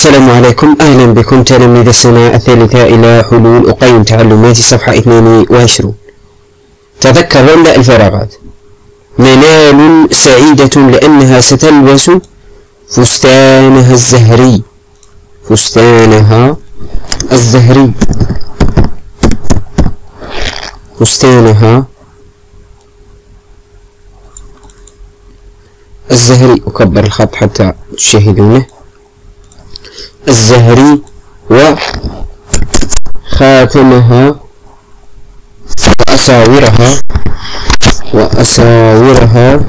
السلام عليكم. أهلا بكم. تلاميذ السنة الثالثة إلى حلول أقيم تعلمات صفحة 22 تذكر ولا الفراغات. منال سعيدة لأنها ستلبس فستانها الزهري. فستانها الزهري. فستانها الزهري. أكبر الخط حتى تشاهدونه. الزهري وخاتمها وأساورها وأساورها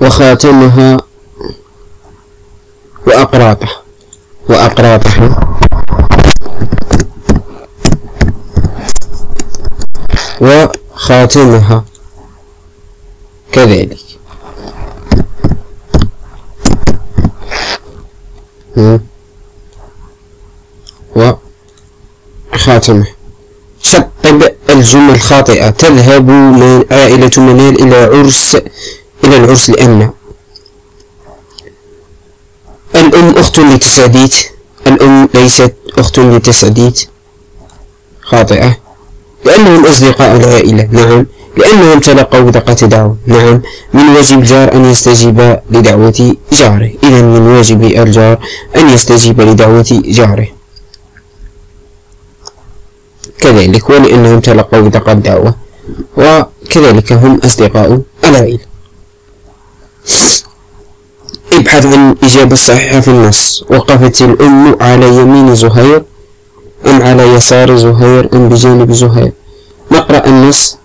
وخاتمها وأقراطها وأقراطها وخاتمها كذلك. وخاتمه شطب الجمل الخاطئة. تذهب من عائلة منال إلى عرس إلى العرس لأن الأم أخت لتسعديت. الأم ليست أخت لتسعديت. خاطئة. لأنهم أصدقاء العائلة. نعم. لأنهم تلقوا بدقة دعوة. نعم من واجب الجار أن يستجيب لدعوة جاره. إذا من واجب الجار أن يستجيب لدعوة جاره. كذلك ولأنهم تلقوا بدقة دعوة. وكذلك هم أصدقاء العائلة ابحث عن الإجابة الصحيحة في النص. وقفت الأم على يمين زهير أم على يسار زهير أم بجانب زهير. نقرأ النص.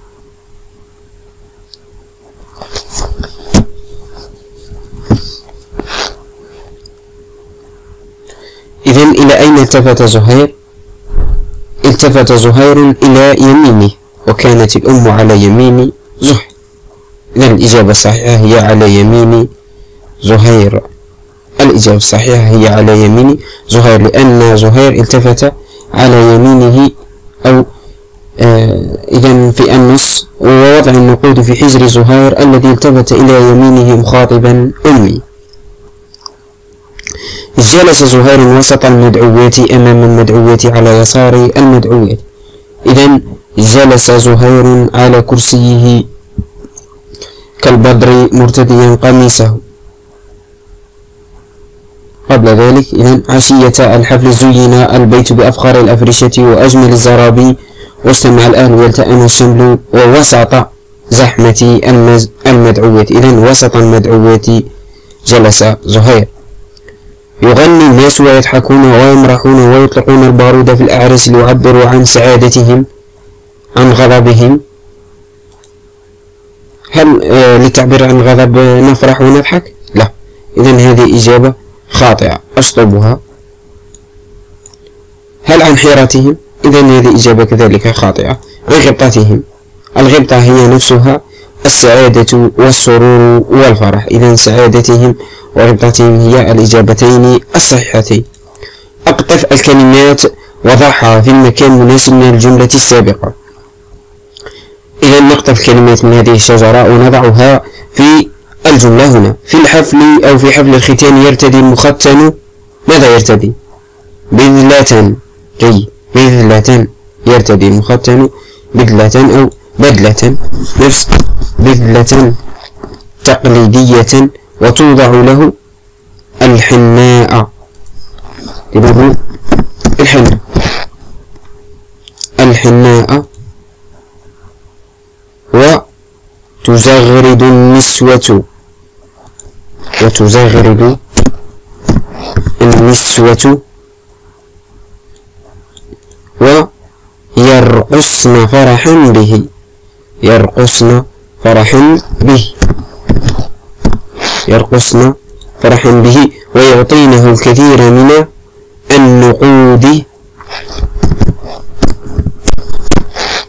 إذا إلى أين التفت زهير؟ التفت زهير إلى يمينه وكانت الأم على يمين زهير. إذا الإجابة الصحيحة هي على يمين زهير. الإجابة الصحيحة هي على يمين زهير لأن زهير التفت على يمينه أو آه إذا في النص ووضع النقود في حجر زهير الذي التفت إلى يمينه مخاطبا أمي. جلس زهير وسط المدعوات أمام المدعوات على يسار المدعوات إذا جلس زهير على كرسيه كالبدر مرتديا قميصه. قبل ذلك إذا عشية الحفل زين البيت بأفخار الأفرشة وأجمل الزرابي واجتمع الأهل والتأم الشمل ووسط زحمة المدعوات إذا وسط المدعوات جلس زهير. يغني الناس ويضحكون ويمرحون ويطلقون البارود في الأعراس ليعبروا عن سعادتهم عن غضبهم. هل آه للتعبير عن غضب نفرح ونضحك؟ لا. إذا هذه إجابة خاطئة. أشطبها هل عن حيرتهم؟ إذا هذه إجابة كذلك خاطئة. عن غبطتهم. الغبطة هي نفسها السعادة والسرور والفرح. إذا سعادتهم وربطتهم هي الإجابتين الصحيحتين أقطف الكلمات وضعها في المكان المناسب من الجملة السابقة. إذا نقطف كلمات من هذه الشجرة ونضعها في الجملة هنا. في الحفل أو في حفل الختان يرتدي المختن ماذا يرتدي؟ بذلة. جيد. بذلة يرتدي المختن بذلة أو بدلة نفس بذلة تقليدية وتوضع له الحناء. الحناء. الحناء وتزغرد النسوة. وتزغرد النسوة. ويرقصن فرحا به. يرقصن فرحا به. يرقصن فرحا به. ويعطينه الكثير من النقود.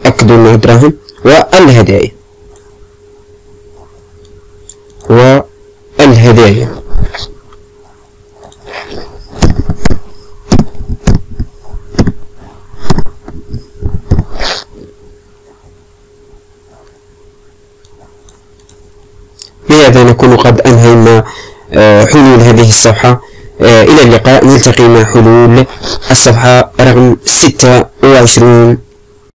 أكد الدراهم والهدايا. والهدايا. بهذا نكون قد أنهينا آه، حلول هذه الصفحة. آه، إلى اللقاء. نلتقي مع حلول الصفحة رقم ستة وعشرون.